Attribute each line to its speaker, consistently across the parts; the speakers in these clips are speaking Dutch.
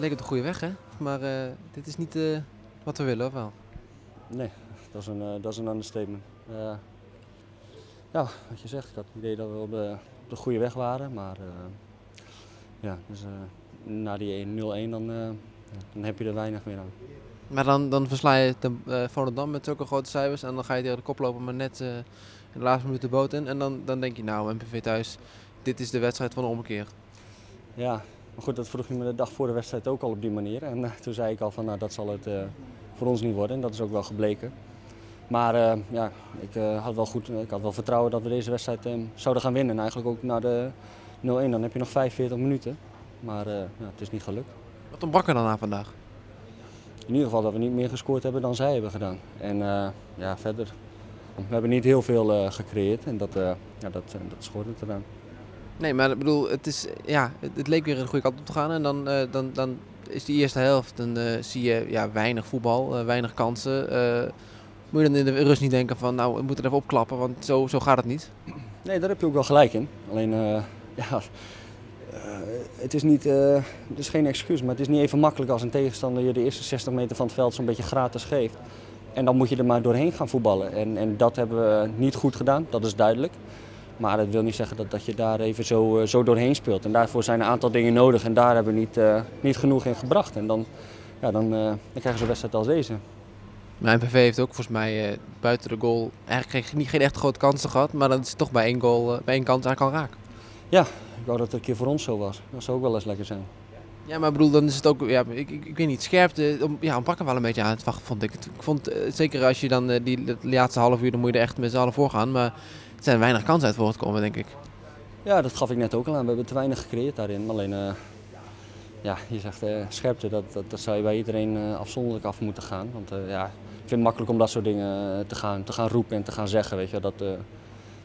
Speaker 1: leek op de goede weg, hè? Maar eh, dit is niet eh, wat we willen, of wel?
Speaker 2: Nee, dat is een, eh, dat is een understatement. Ja, wat je zegt, ik had het idee dat we op de, op de goede weg waren. Maar ja, dus, na die 1-0-1 dan, dan heb je er weinig meer aan.
Speaker 1: Maar dan, dan versla je de, Volendam met zulke grote cijfers en dan ga je tegen de kop lopen, maar net in de laatste minuut de boot in. En dan, dan denk je, nou, MPV thuis, dit is de wedstrijd van de ommekeer.
Speaker 2: Ja, maar goed, dat vroeg je me de dag voor de wedstrijd ook al op die manier. En eh, toen zei ik al van, nou, dat zal het eh, voor ons niet worden. En dat is ook wel gebleken. Maar eh, ja, ik, had wel goed, ik had wel vertrouwen dat we deze wedstrijd zouden gaan winnen. En eigenlijk ook na de 0-1, dan heb je nog 45 minuten. Maar ja, het is niet gelukt.
Speaker 1: Wat ontbrak er dan aan vandaag?
Speaker 2: In ieder geval dat we niet meer gescoord hebben dan zij hebben gedaan. En ja, verder, we hebben niet heel veel gecreëerd. En dat, ja, dat, dat schoort het eraan.
Speaker 1: Nee, maar ik bedoel, het, is, ja, het, leek weer de goede kant op te gaan. En dan, eh, dan, dan is die eerste helft, dan eh, zie je ja, weinig voetbal, eh, weinig kansen. Moet je dan in de rust niet denken van, nou, we moeten er even opklappen, want zo, zo gaat het niet.
Speaker 2: Nee, daar heb je ook wel gelijk in. Alleen, ja, het is niet, is geen excuus, maar het is niet even makkelijk als een tegenstander je de eerste 60 meter van het veld zo'n beetje gratis geeft. En dan moet je er maar doorheen gaan voetballen. En, en dat hebben we niet goed gedaan, dat is duidelijk. Maar dat wil niet zeggen dat, dat je daar even zo, eh, zo doorheen speelt. En daarvoor zijn een aantal dingen nodig en daar hebben we niet, eh, niet genoeg in gebracht. En dan, ja, dan, eh, dan krijgen ze een wedstrijd als deze.
Speaker 1: Maar MPV heeft ook volgens mij buiten de goal eigenlijk geen, niet, geen echt grote kansen gehad. Maar dan is toch bij één, goal, bij één kans eigenlijk al raak.
Speaker 2: Ik wou dat het een keer voor ons zo was. Dat zou ook wel eens lekker zijn.
Speaker 1: Ja, maar ik bedoel, dan is het ook, ja, ik, ik, ik weet niet, scherpte, om, ja, ontbrak er wel een beetje aan het vond ik. Het- Ik vond, eh, zeker als je dan eh, die, laatste half uur, dan moet je er echt met z'n allen voor gaan. Maar er zijn weinig kansen uit voortgekomen, denk ik.
Speaker 2: Ja, dat gaf ik net ook al aan. We hebben te weinig gecreëerd daarin. Alleen, eh, ja, je zegt scherpte, dat, dat, zou je bij iedereen afzonderlijk af moeten gaan. Want ja, ik vind het makkelijk om dat soort dingen te gaan, te gaan roepen en te gaan zeggen. Weet je, dat,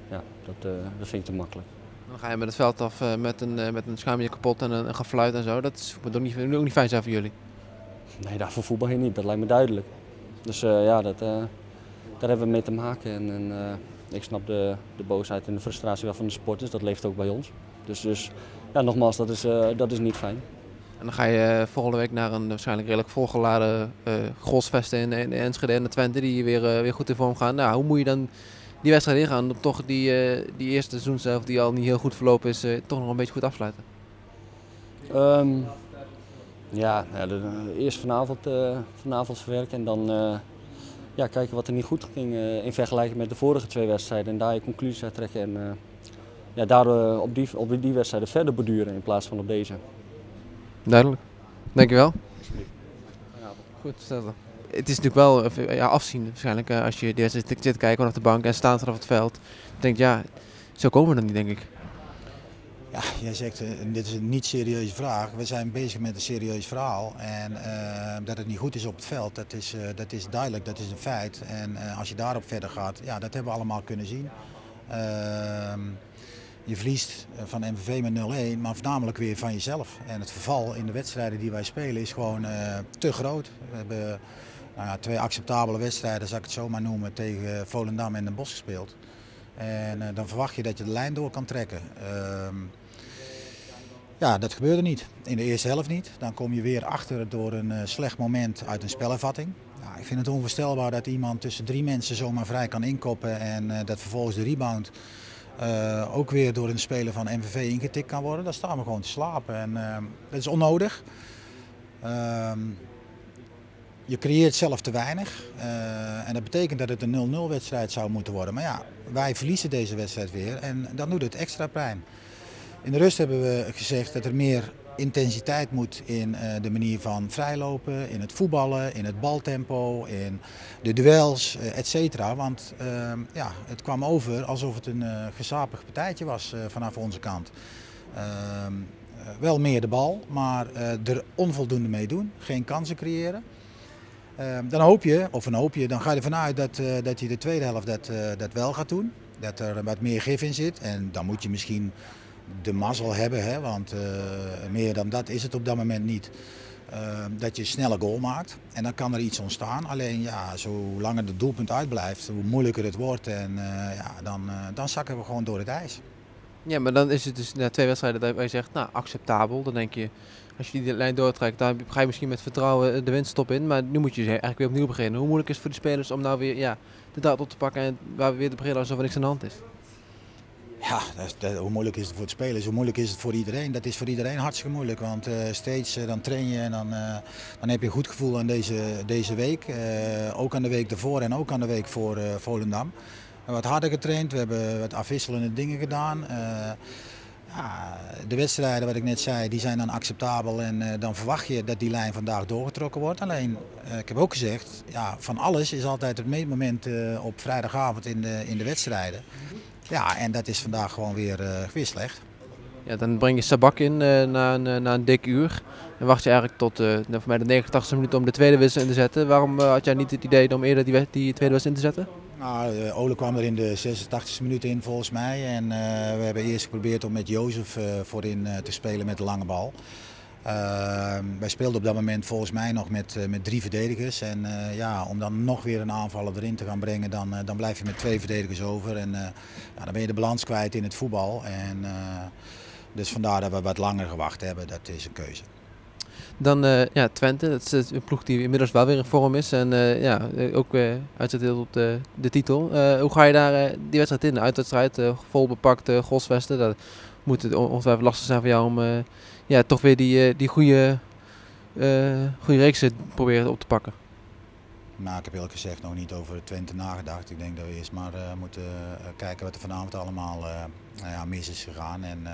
Speaker 2: ja, dat, dat vind ik te makkelijk.
Speaker 1: Dan ga je met het veld af eh, met, een, eh, met een schuimje kapot en een, een gefluit en zo. Dat is, moet ook niet, ook niet fijn zijn voor jullie.
Speaker 2: Nee, daarvoor voetbal je niet, dat lijkt me duidelijk. Dus eh, ja, dat, daar hebben we mee te maken. En, en ik snap de, de boosheid en de frustratie wel van de sporters, dat leeft ook bij ons. Dus, dus ja, nogmaals, dat is, dat is niet fijn.
Speaker 1: En dan ga je volgende week naar een waarschijnlijk redelijk volgeladen golfsvesten in, in Enschede en de Twente, die weer, weer goed in vorm gaan. Nou, hoe moet je dan die wedstrijd ingaan om toch die, eh, die eerste seizoenshelft, die al niet heel goed verlopen is, eh, toch nog een beetje goed afsluiten?
Speaker 2: Ehm, ja, nou ja, de- de- eerst vanavond, eh, vanavond verwerken en dan ja, kijken wat er niet goed ging in vergelijking met de vorige twee wedstrijden. En daar je conclusies uit trekken en ja, daar op, die, op die wedstrijden verder borduren in plaats van op deze.
Speaker 1: Duidelijk. Dankjewel. Goed, hetzelfde. Het is natuurlijk wel even, ja, afzien waarschijnlijk eh, als je die wedstrijd zit kijken vanaf de bank en staat vanaf het veld. Je denkt, ja, zo komen we er niet, denk ik.
Speaker 3: Ja, jij zegt, eh, dit is een niet serieuze vraag. We zijn bezig met een serieus verhaal. En eh, dat het niet goed is op het veld, dat is, eh, dat is duidelijk, dat is een feit. En eh, als je daarop verder gaat, ja, dat hebben we allemaal kunnen zien. Ehm, je verliest eh, van MVV met 0-1, maar voornamelijk weer van jezelf. En het verval in de wedstrijden die wij spelen is gewoon eh, te groot. We hebben nou twee acceptabele wedstrijden, zal ik het zo maar noemen, tegen Volendam en Den Bosch gespeeld. En eh, dan verwacht je dat je de lijn door kan trekken. Ehm, ja, dat gebeurde niet. In de eerste helft niet. Dan kom je weer achter door een eh, slecht moment uit een spelervatting. Ja, ik vind het onvoorstelbaar dat iemand tussen drie mensen zomaar vrij kan inkoppen en eh, dat vervolgens de rebound eh, ook weer door een speler van MVV ingetikt kan worden. Daar staan we gewoon te slapen en eh, dat is onnodig. Je creëert zelf te weinig eh, en dat betekent dat het een 0-0 wedstrijd zou moeten worden. Maar ja, wij verliezen deze wedstrijd weer en dan doet het extra pijn. In de rust hebben we gezegd dat er meer intensiteit moet in eh, de manier van vrijlopen, in het voetballen, in het baltempo, in de duels, eh, et cetera. Want ehm, ja, het kwam over alsof het een gezapig partijtje was vanaf onze kant. Ehm, eh, wel meer de bal, maar er onvoldoende mee doen, geen kansen creëren. Ehm, dan hoop je, of dan hoop je, dan ga je ervan uit dat, eh, dat je de tweede helft dat, eh, dat wel gaat doen. Dat er wat meer gif in zit. En dan moet je misschien de mazzel hebben, hè, want eh, meer dan dat is het op dat moment niet. Ehm, dat je een snelle goal maakt en dan kan er iets ontstaan. Alleen ja, zolang het doelpunt uitblijft, hoe moeilijker het wordt, en, ja, dan, dan zakken we gewoon door het ijs.
Speaker 1: Ja, maar dan is het dus na twee wedstrijden dat je zegt, nou, acceptabel. Dan denk je, als je die lijn doortrekt, dan ga je misschien met vertrouwen de winststop in. Maar nu moet je eigenlijk weer opnieuw beginnen. Hoe moeilijk is het voor de spelers om nou weer ja, de draad op te pakken en waar we weer te beginnen alsof er niks aan de hand is?
Speaker 3: Ja, dat dat, hoe moeilijk is het voor de spelers, hoe moeilijk is het voor iedereen. Dat is voor iedereen hartstikke moeilijk, want uh, steeds uh, dan train je en dan, dan heb je een goed gevoel aan deze, deze week. ook aan de week ervoor en ook aan de week voor Volendam. Wat harder getraind, we hebben wat afwisselende dingen gedaan. Ja, de wedstrijden, wat ik net zei, die zijn dan acceptabel en dan verwacht je dat die lijn vandaag doorgetrokken wordt. Alleen, ik heb ook gezegd, ja, van alles is altijd het meetmoment op vrijdagavond in de, in de wedstrijden. Ja, en dat is vandaag gewoon weer, uh, weer slecht.
Speaker 1: Ja, dan breng je Sabak in uh, na, een, uh, na een dik uur. En wacht je eigenlijk tot uh, voor mij de 89 e minuut om de tweede wissel in te zetten. Waarom had jij niet het idee om eerder die, die tweede wissel in te zetten?
Speaker 3: Nou, Ole kwam er in de 86 e minuut in volgens mij. En we hebben eerst geprobeerd om met Jozef voorin te spelen met de lange bal. Uh, wij speelden op dat moment volgens mij nog met, met drie verdedigers. En ja, om dan nog weer een aanvaller erin te gaan brengen, dan, dan blijf je met twee verdedigers over. En dan ben je de balans kwijt in het voetbal. En, dus vandaar dat we wat langer gewacht hebben. Dat is een keuze.
Speaker 1: Dan ja, Twente, dat is een ploeg die inmiddels wel weer in vorm is. En ja, ook uh, op de, de titel. hoe ga je daar die wedstrijd in? De uitwedstrijd, vol bepakt, Gosvesten. Dat moet het ongetwijfeld lastig zijn voor jou om ja, toch weer die, die goede, goede reeks proberen op te pakken.
Speaker 3: Nou, ik heb eerlijk gezegd nog niet over Twente nagedacht. Ik denk dat we eerst maar moeten kijken wat er vanavond allemaal nou mis is gegaan. En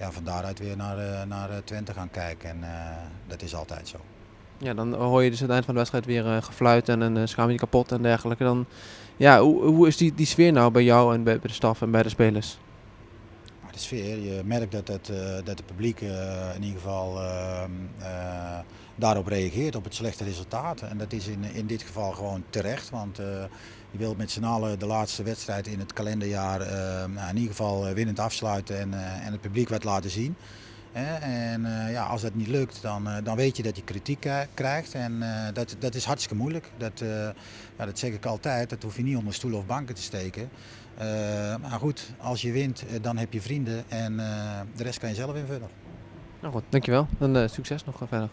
Speaker 3: ja, van daaruit weer naar, naar Twente gaan kijken. En dat is altijd zo.
Speaker 1: Ja, dan hoor je dus het eind van de wedstrijd weer gefluit en een schaam je kapot en dergelijke. Dan, ja, hoe, hoe is die, die sfeer nou bij jou en bij, bij de staf en bij de spelers?
Speaker 3: Sfeer. Je merkt dat het, uh, dat het publiek uh, in ieder geval uh, daarop reageert, op het slechte resultaat. En dat is in, in dit geval gewoon terecht, want je wilt met z'n allen de laatste wedstrijd in het kalenderjaar nou, in ieder geval winnend afsluiten en, en het publiek wat laten zien. En uh, ja, als dat niet lukt, dan, uh, dan weet je dat je kritiek krijgt. En dat, dat is hartstikke moeilijk. Dat, ja, dat zeg ik altijd. Dat hoef je niet onder stoelen of banken te steken. maar goed, als je wint, dan heb je vrienden. En de rest kan je zelf invullen.
Speaker 1: Nou goed, dankjewel. En succes nog verder.